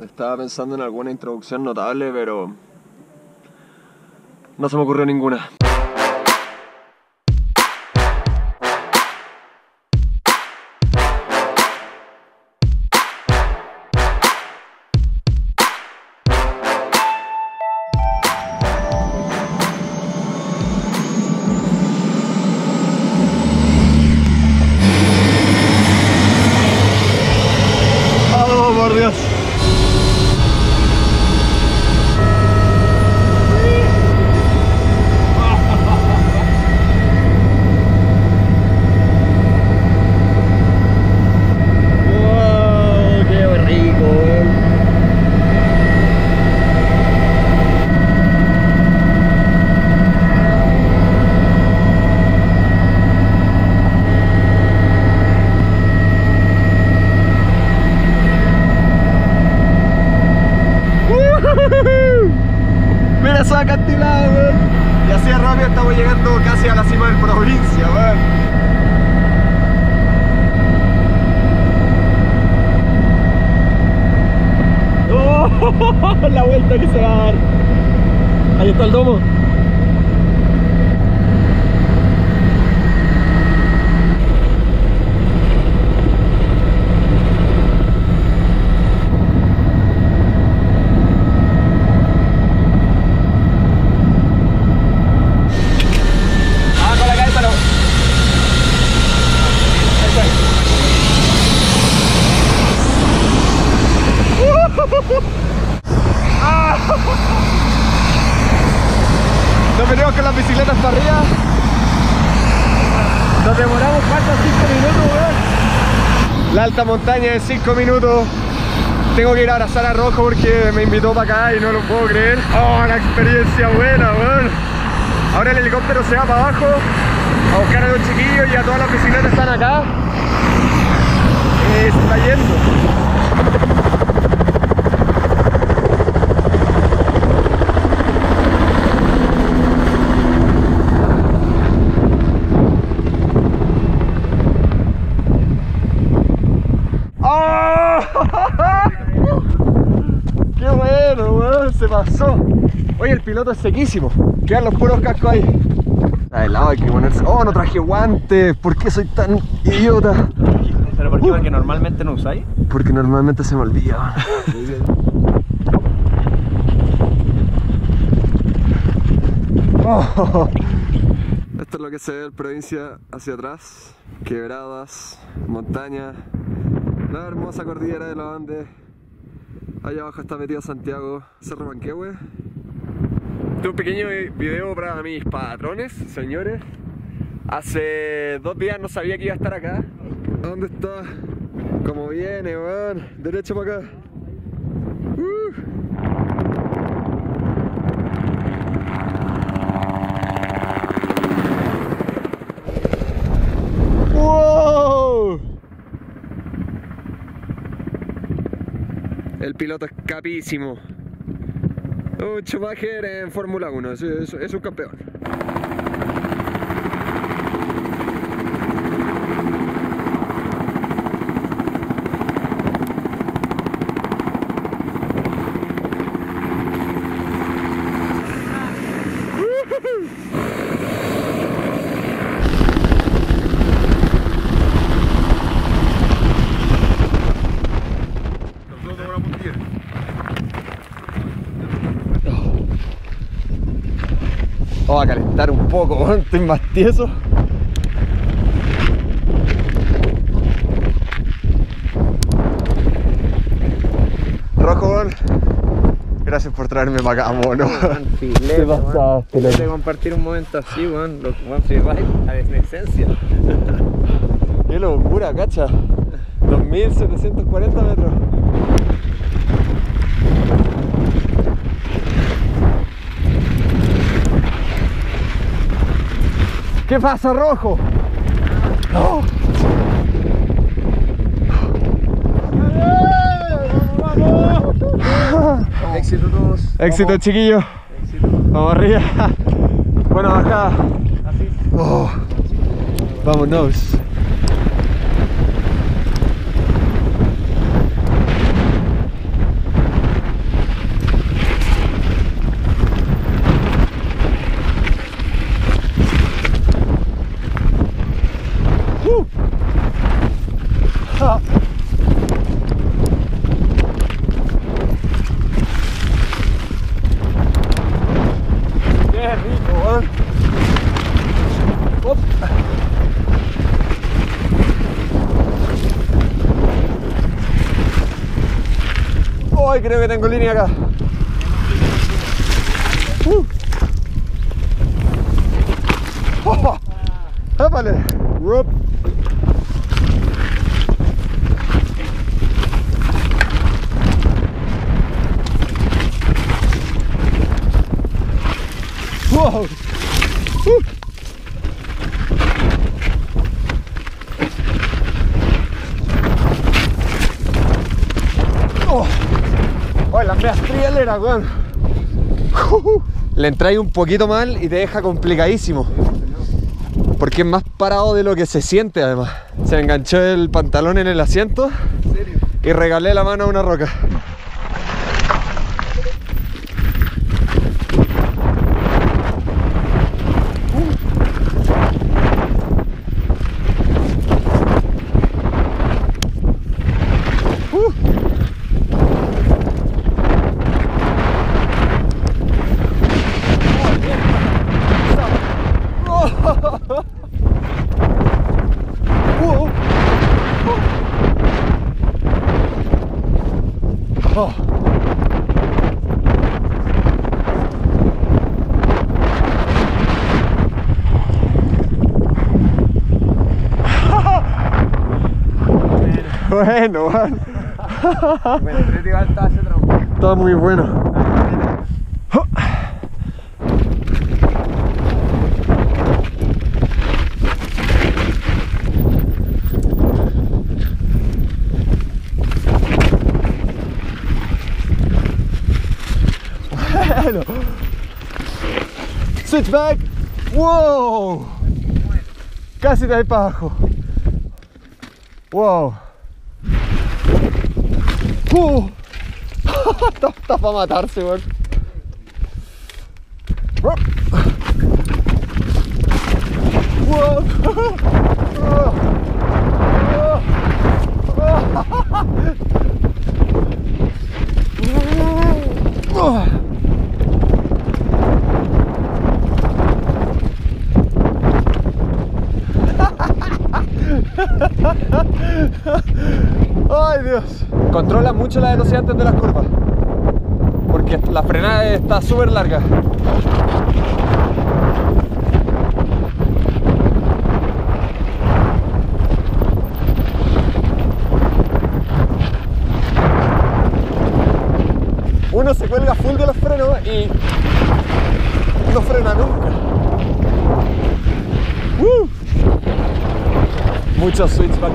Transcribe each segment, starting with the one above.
Estaba pensando en alguna introducción notable, pero no se me ocurrió ninguna. Mira esa acantilado, weón. Y así de rápido estamos llegando casi a la cima del provincia, weón. La vuelta que se va a dar. Ahí está el domo. Ah, con la cabeza no. Eso es. Ah. Nos venimos con las bicicletas para arriba. Nos demoramos cuánto, 5 minutos, weón. La alta montaña en 5 minutos. Tengo que ir a abrazar a Rojo porque me invitó para acá y no lo puedo creer. Oh, la experiencia buena, weón. Ahora el helicóptero se va para abajo a buscar a los chiquillos y a todas las bicicletas están acá. Eh, se está yendo. ¡Oh! ¡Qué bueno, weón! Se pasó. Oye, el piloto es sequísimo. Quedan los puros cascos ahí. Está helado, hay que ponerse. ¡Oh, no traje guantes! ¿Por qué soy tan idiota? ¿Pero por qué? Porque normalmente no usáis. Porque normalmente se me olvida. Oh. Esto es lo que se ve en provincia hacia atrás. Quebradas, montaña, la hermosa cordillera de los Andes. Allá abajo está metido Santiago, Cerro Manquehue. Este es un pequeño video para mis patrones, señores. Hace dos días no sabía que iba a estar acá. ¿Dónde está? Como viene, weón. Derecho para acá. Uh. El piloto es capísimo. Schumacher en Fórmula 1, es, es- es un campeón. Vamos a calentar un poco, estoy más tieso. Rojo. Gracias por traerme para acá, mono. Filete, Te pasaste, loco. Compartir un momento así, weón. Lo weón, si va a esencia. Qué locura, cacha. 2740 metros. ¿Qué pasa, rojo? No. Éxito todos. Éxito, chiquillo. Vamos arriba. Bueno, acá. Así. Oh. Vámonos. ¡Ay, creo que tengo línea acá! Uh. ¡Oh! ¡Épale! Rup. ¡Wow! Uh. Oh, oh las weón. Le entráis un poquito mal y te deja complicadísimo. Porque es más parado de lo que se siente además. Se enganchó el pantalón en el asiento y regalé la mano a una roca. Whoa. Oh. Bueno, man. Está muy bueno. Bueno. Switchback. Wow. Casi de ahí para abajo. Wow. Está, está para matarse, weón. Ay Dios. Controla mucho la velocidad antes de las curvas. Porque la frenada está súper larga. Uno se cuelga full de los frenos y no frena nunca. ¡Uh! Muchos switchback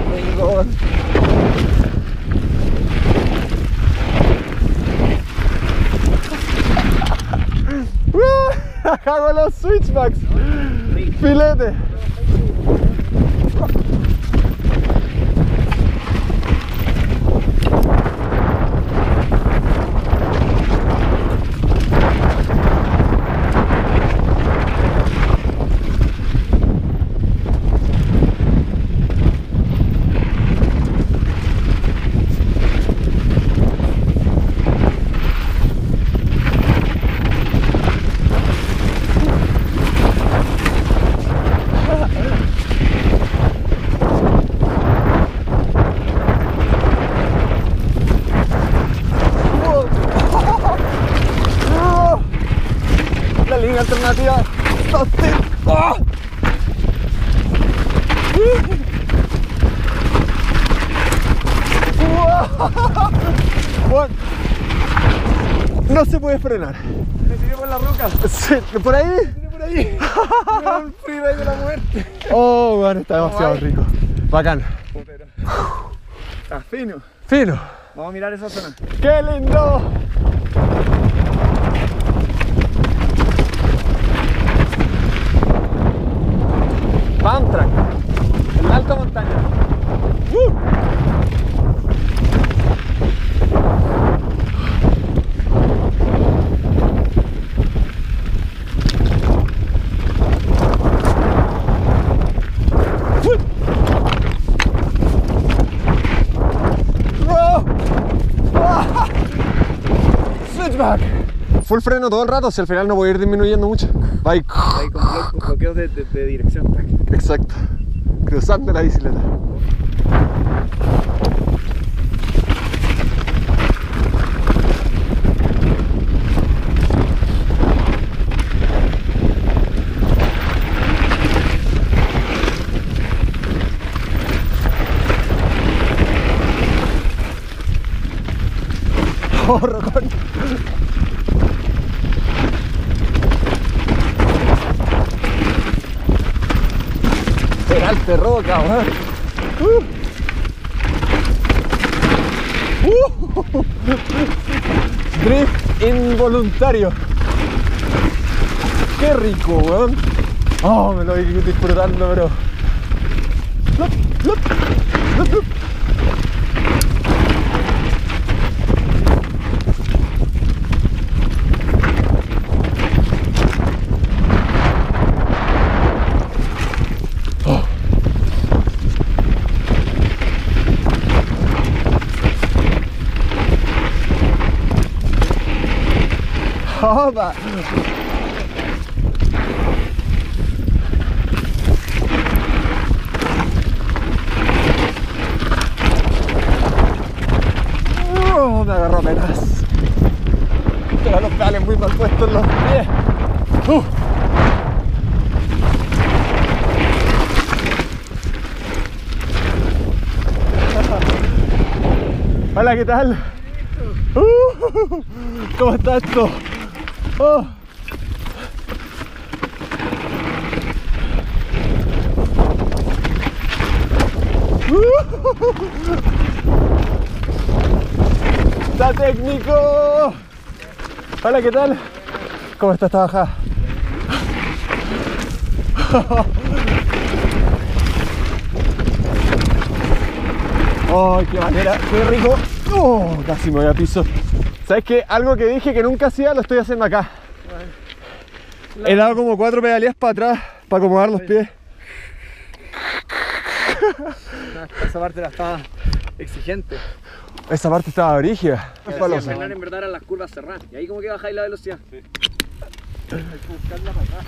tengo. Hago los switchbacks. Filete. La línea alternativa. Sostén. ¡Oh! Bueno, no se puede frenar. Me tiré por la roca. Sí, ¿Por ahí? Me tiré por ahí. Me un freeway de la muerte. Oh, bueno, está demasiado rico. Bacán. Está fino. Fino. Vamos a mirar esa zona. ¡Qué lindo! Bound full freno todo el rato, si al final no voy a ir disminuyendo mucho. Va ahí. con bloqueos de, dirección. Exacto. Cruzando la bicicleta. Oh, Peralte roca, weón. Uh. Uh. Drift involuntario. Qué rico, weón. Oh, me lo voy disfrutando, pero. Lup, lup, lup, Opa. Oh, me agarró apenas. Tengo los pedales muy mal puestos en los pies. Uh. Hola, ¿qué tal? Uh, ¿Cómo está esto? Oh. ¡Está técnico! Hola, ¿qué tal? ¿Cómo está esta bajada? ¡Oh, qué manera! ¡Qué rico! ¡Oh, casi me voy a piso! ¿Sabes qué? Algo que dije que nunca hacía lo estoy haciendo acá. He dado como cuatro pedalías para atrás para acomodar los pies. Esa parte la estaba exigente. Esa parte estaba brígida. El Palosa. frenar en verdad eran las curvas cerradas. Y ahí como que bajáis la velocidad. Sí. Hay que buscarla para atrás.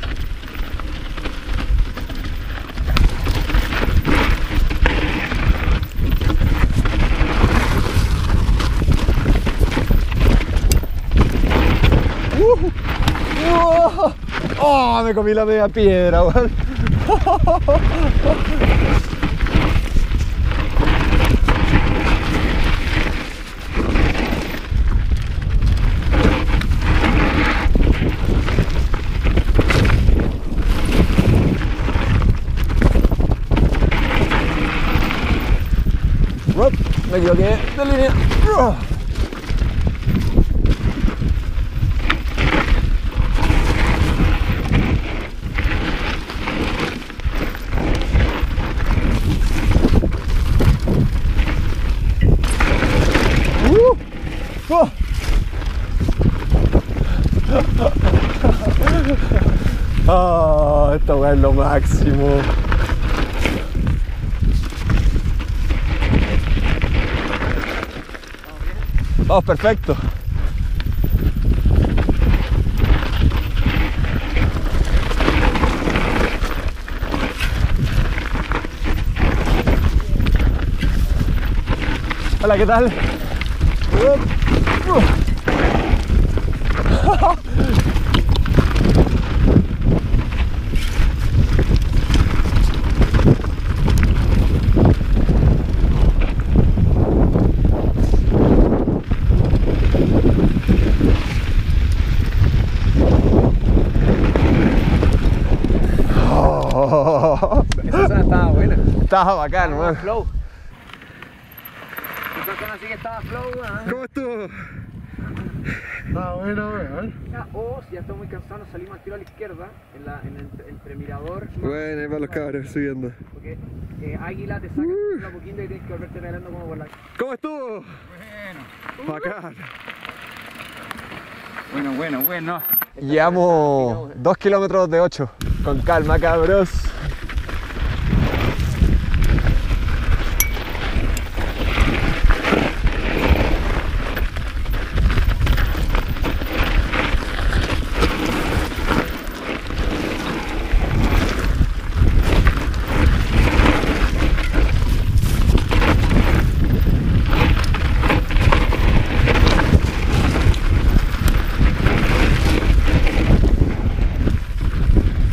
Uh, uh, oh, me comí la media piedra, weón. Me equivoqué de línea. Uh. Uh. Oh. Weá es lo máximo. Vamos, perfecto. Hola, ¿qué tal? Esa zona estaba buena. Estaba bacán, weón. Flow. Esa zona sí que estaba flow, weón. ¿Cómo estuvo? Estaba bueno, weón. Ya, O si ya estamos muy cansados, nos salimos al tiro a la izquierda, en, la, en el entre mirador. Bueno, ahí van los cabros subiendo. Porque eh, Águila te saca Uh. una poquito y tienes que volverte pedaleando como por la. ¿Cómo estuvo? Bueno. Bacán. Bueno, bueno, bueno. Llevamos 2 kilómetros de 8. Con calma, cabros.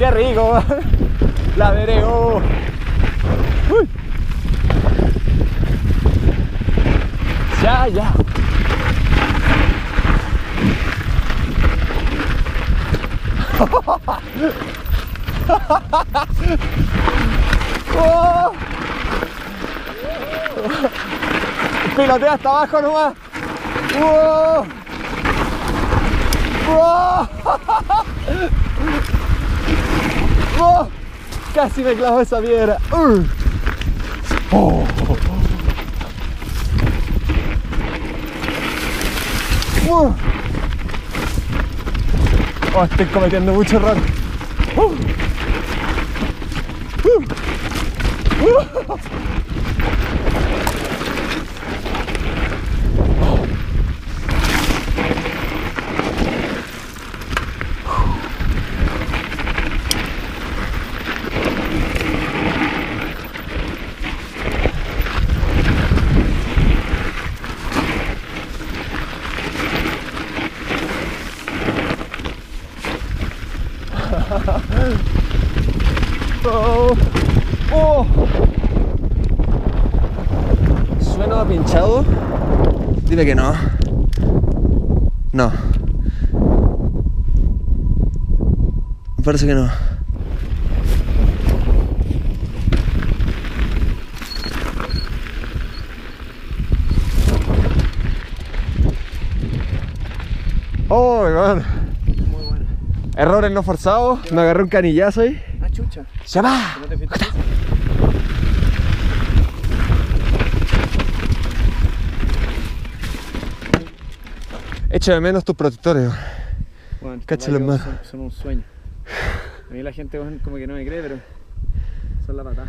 ¡Qué rico! La vereo. Oh. Uy. Ya, ya. ¡Oh! Pilotea hasta abajo nomás. ¡Oh! ¡Oh! Casi me clavo esa piedra. Oh. Oh, estoy cometiendo mucho error. Uh. Uh. Uh. Oh. Oh. ¿Sueno pinchado? Dime que no. No. Parece que no. Oh, man. Muy bueno. Errores no forzados. Me agarré un canillazo ahí. Ah, chucha. ¡Se va! ¿No te Echa de menos tus protectores. Bueno, más. Son, son un sueño. A mí la gente como que no me cree, pero son la patada.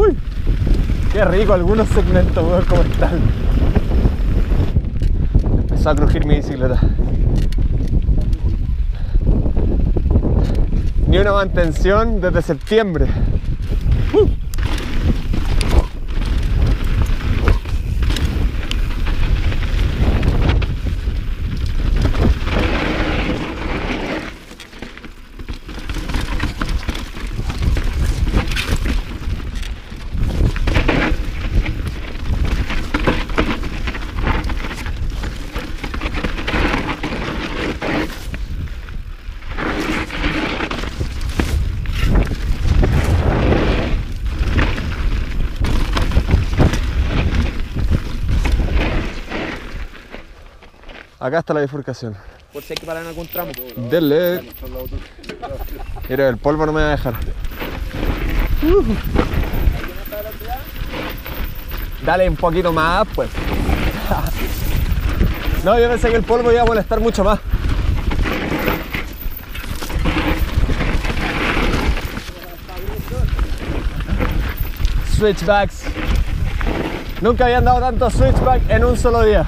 Uy, qué rico algunos segmentos, weón, cómo están. Empezó a crujir mi bicicleta. Ni una mantención desde septiembre. Uh. Acá está la bifurcación. Por si hay que parar en algún tramo. Dele. Mira, el polvo no me va a dejar. Uh. Dale un poquito más, pues. No, yo pensé que el polvo iba a molestar mucho más. Switchbacks. Nunca habían dado tantos switchback en un solo día.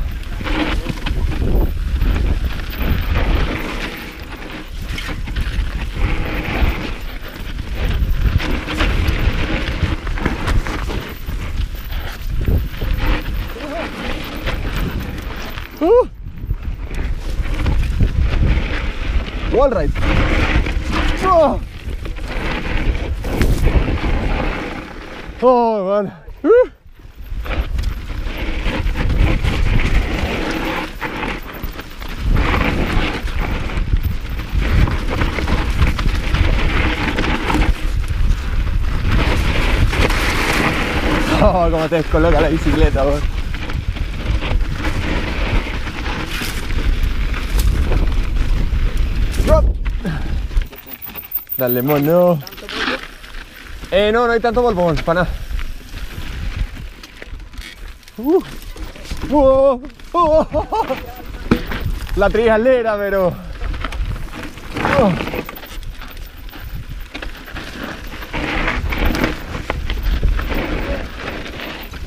Uh. Wall ride. Oh, oh man. Oh, cómo te descoloca la bicicleta. Dale, mono. Eh, no, no hay tanto polvo, para nada. Uh. Uh. Uh. La trijalera, pero. Oh.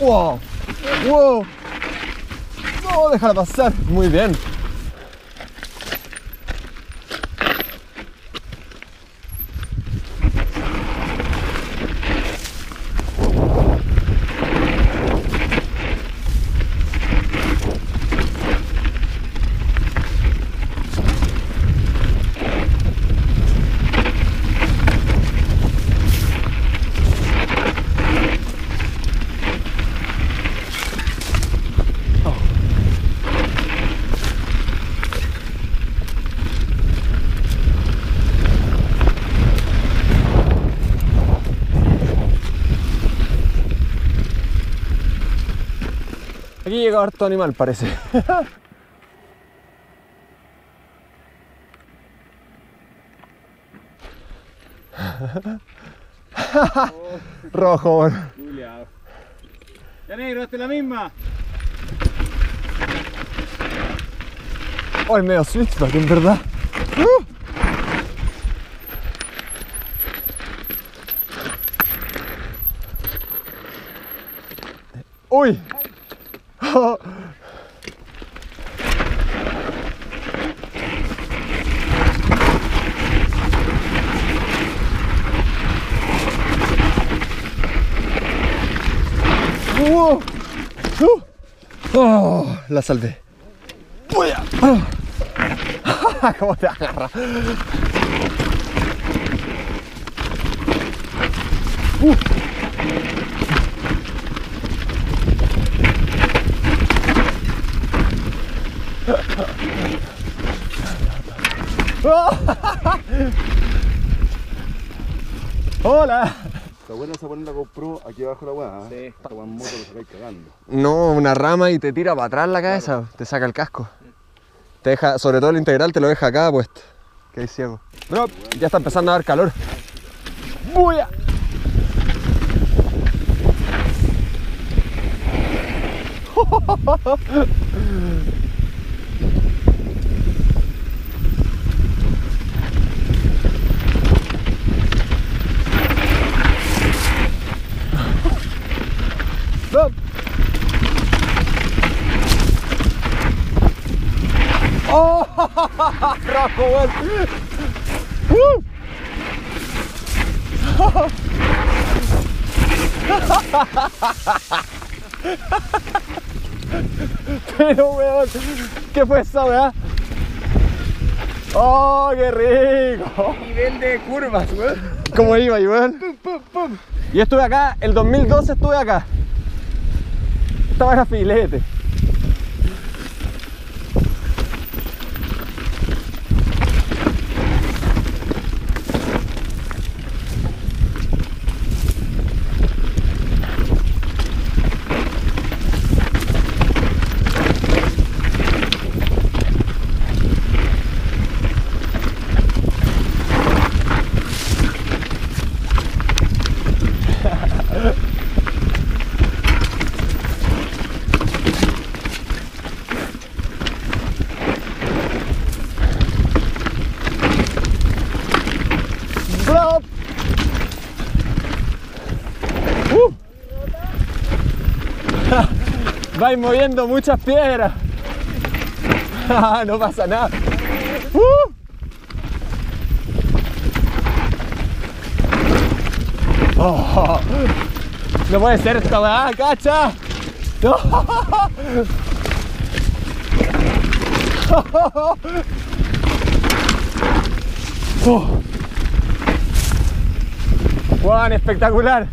¡Wow! ¡Wow! No, déjala pasar. Muy bien. Harto animal, parece. Rojo, bueno. Ya negro, esta es la misma. Oh, es medio switchback, en verdad. ¡Uh! ¡Uy! ¡Uh! ¡Uh! ¡Oh! La salvé. ¡Ah! ¿Cómo te agarra? ¡Uh! ¡Hola! Esa poner la GoPro aquí abajo la weá. Sí. Esta weá en moto lo sacáis cagando. No, una rama y te tira para atrás la cabeza, te saca el casco. Te deja, sobre todo el integral te lo deja acá puesto. Que hay ciego. Bro, ya está empezando a dar calor. ¡Buya! Bro. ¡Oh! ¡Rojo, weón! ¡Uh! Pero, weón, ¿qué fue esa, weá? ¡Oh, qué rico! Nivel de curvas, weón. ¿Cómo iba, weón? Yo estuve acá, el 2012 estuve acá. Estaba en filete. ¡Blop! ¡Uh! Vais moviendo muchas piedras. Ah, no pasa nada. ¡Uh! Oh, no puede ser esta weá, cacha. No. Oh. Juan, espectacular.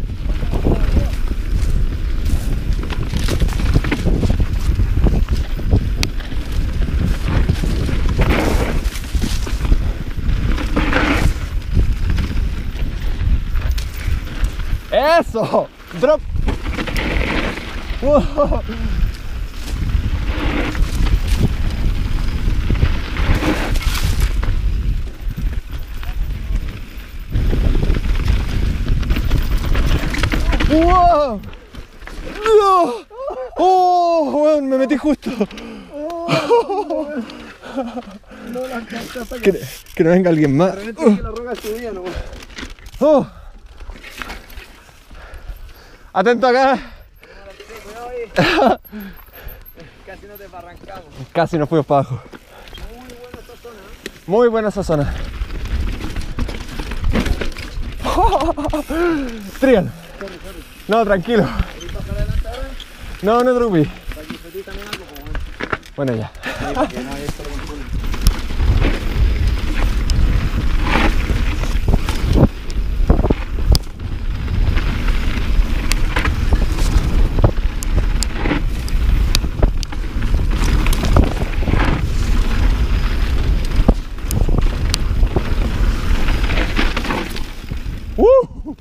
Eso. Drop. Wow. ¡Wow! ¡No! ¡Oh! weón, me metí justo. Que, que no venga alguien más. la roca subía, no. ¡Oh! Atento acá. Casi nos desbarrancamos. Casi nos fuimos para abajo. Muy buena esa zona. Trial. No, tranquilo. ¿Querés pasar adelante ahora? No, no te preocupes. Bueno, ya. Sí, para que no haya esto lo confunde. ¡Uh!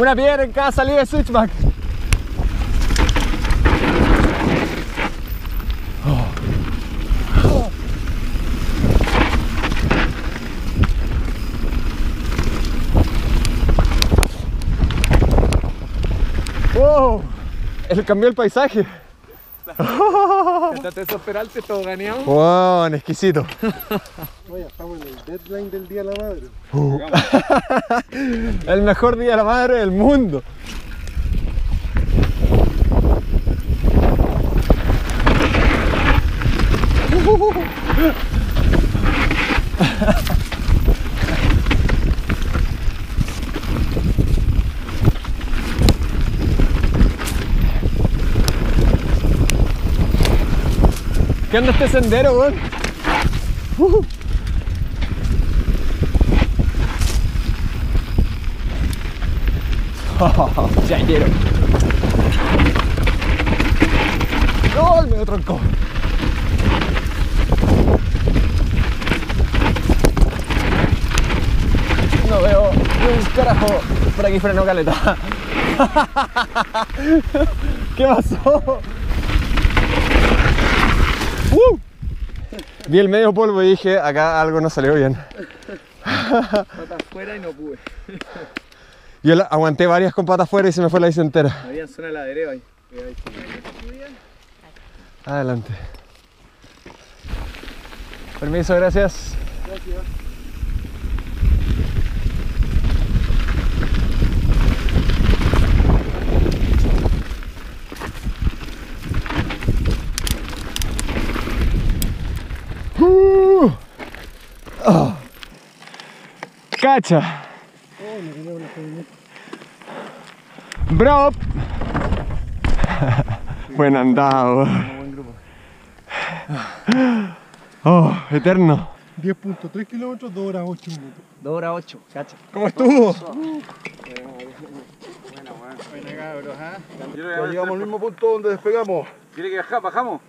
Una piedra en cada salida de switchback. ¡Wow! El cambió el paisaje. Estate esos peraltes todo ganeado. ¡Wow! Exquisito. Oye, estamos en el deadline del Día de la Madre. El mejor día de la madre del mundo. ¿Qué onda este sendero, weón? Chañero. ¡No! Me troncó. No veo un carajo. Por aquí freno caleta. ¿Qué pasó? ¡Uh! Vi el medio polvo y dije, acá algo no salió bien. Patas afuera y no pude. Yo la- aguanté varias con patas afuera y se me fue la bici entera. Había zona de la derecha ahí. Adelante. Permiso, gracias. Uh. Cacha. Bro. Buen andado. Oh, eterno. 10.3 kilómetros, 2 horas 8 minutos. 2 horas 8, cacha. ¿Cómo estuvo? Buena cabros, ¿ah? Ya llegamos al mismo punto donde despegamos. ¿Quiere que baja- bajamos?